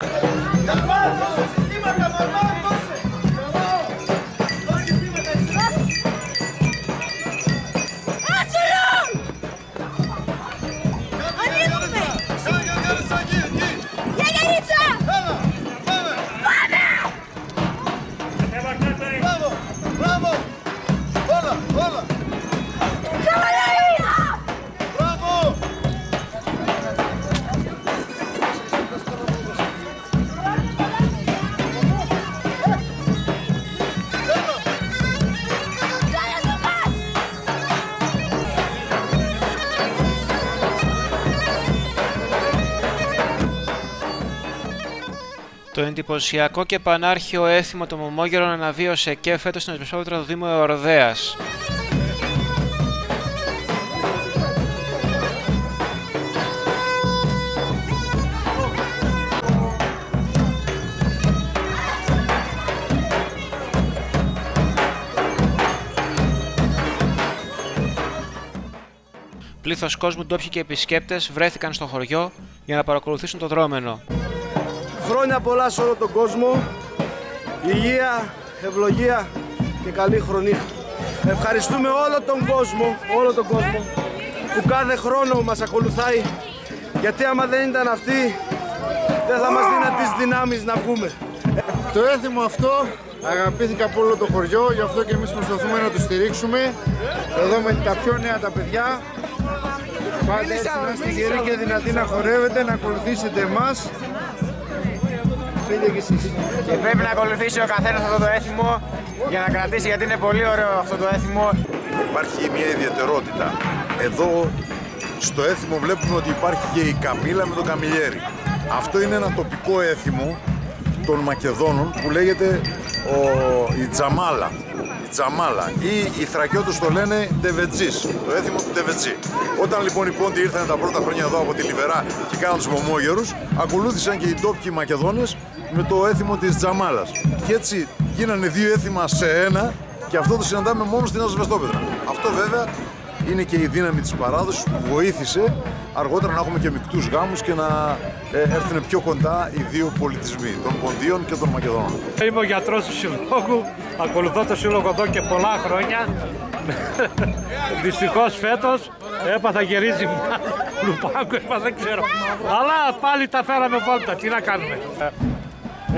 you Το εντυπωσιακό και πανάρχιο έθιμο των Μωμόγερων αναβίωσε και φέτος στην Εσπεσόπετρα του Δήμου Εορδέας. Πλήθος κόσμου, ντόπιοι και επισκέπτες βρέθηκαν στο χωριό για να παρακολουθήσουν το δρόμενο. Χρόνια πολλά σε όλο τον κόσμο. Υγεία, ευλογία και καλή χρονιά. Ευχαριστούμε όλο τον κόσμο, όλο τον κόσμο που κάθε χρόνο μας ακολουθάει γιατί άμα δεν ήταν αυτοί δεν θα μας δίναν τις δυνάμεις να βγούμε. Το έθιμο αυτό αγαπήθηκε από όλο το χωριό, γι' αυτό και εμείς προσπαθούμε να το στηρίξουμε. Εδώ με τα πιο νέα τα παιδιά. Πάτε έτσι να είστε γεροί και δυνατοί να χορεύετε, να ακολουθήσετε εμάς. Και πρέπει να ακολουθήσει ο καθένας αυτό το έθιμο για να κρατήσει γιατί είναι πολύ ωραίο αυτό το έθιμο. Υπάρχει μια ιδιαιτερότητα. Εδώ στο έθιμο βλέπουμε ότι υπάρχει και η καμίλα με το καμιλιέρι. Αυτό είναι ένα τοπικό έθιμο των Μακεδόνων που λέγεται ο, η Τζαμάλα. Η Τζαμάλα ή οι Θρακιώτες το λένε Ντεβετζής, το έθιμο του Ντεβετζή. Όταν λοιπόν οι Πόντιοι ήρθαν τα πρώτα χρόνια εδώ από τη Λιβερά και κάναν τους Μωμόγερους, ακολούθησαν και οι ντόπιοι Μακεδόνες με το έθιμο της Τζαμάλας. Και έτσι γίνανε δύο έθιμα σε ένα και αυτό το συναντάμε μόνο στην Ασβεστόπεδρα. Αυτό βέβαια είναι και η δύναμη της παράδοσης που βοήθησε αργότερα να έχουμε και μικτούς γάμους και να ε, έρθουν πιο κοντά οι δύο πολιτισμοί, των Ποντίων και των Μακεδόνων. Είμαι ο γιατρός του Συλλόγου, ακολουθώ το Σύλλογο εδώ και πολλά χρόνια. Δυστυχώς φέτος έπαθα γερίζει λουπάκου, έπαθα δεν ξέρω. Αλλά πάλι τα φέραμε βόλτα, τι να κάνουμε.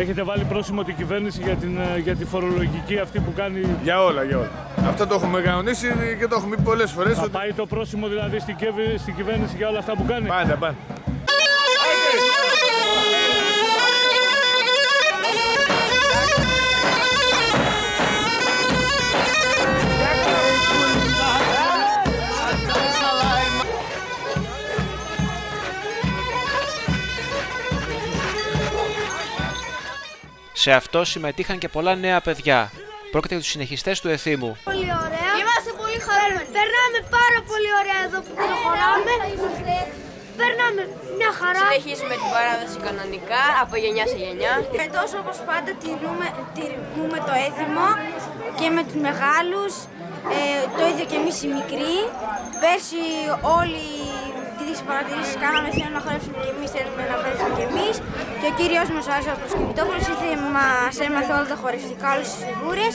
Έχετε βάλει πρόσημο την κυβέρνηση για, την, ε, για τη φορολογική αυτή που κάνει. Για όλα, για όλα. Αυτό το έχουμε κανονίσει και το έχουμε πει πολλές φορές. Θα πάει το πρόσημο δηλαδή στην, κυβε- στην κυβέρνηση για όλα αυτά που κάνει; Πάντα, πάντα. Σε αυτό συμμετείχαν και πολλά νέα παιδιά. Πρόκειται για τους συνεχιστές του εθήμου. Πολύ ωραία. Είμαστε πολύ χαρούμενοι. Περνάμε πάρα πολύ ωραία εδώ που προχωράμε. Περνάμε μια χαρά. Συνεχίζουμε την παράδοση κανονικά από γενιά σε γενιά. Φέτος όπως πάντα τηρούμε, τηρούμε το έθιμο και με τους μεγάλους. Ε, το ίδιο και εμείς οι μικροί. Πέρσι όλοι τις παρατηρήσεις κάναμε θέλουμε να χορέψουμε και εμείς, θέλουμε να χορέψουμε και εμείς. Και ο κύριος μας ο Άσο Προσκυπητόπουλος ήρθε μας έμαθε όλα τα χορευτικά, όλες τις φιγούρες.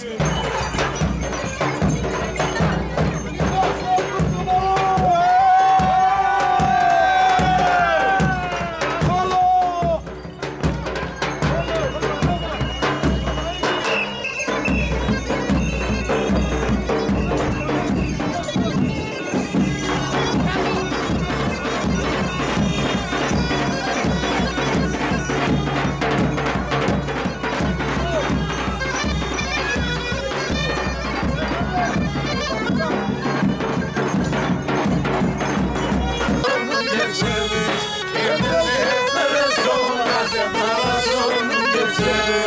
return.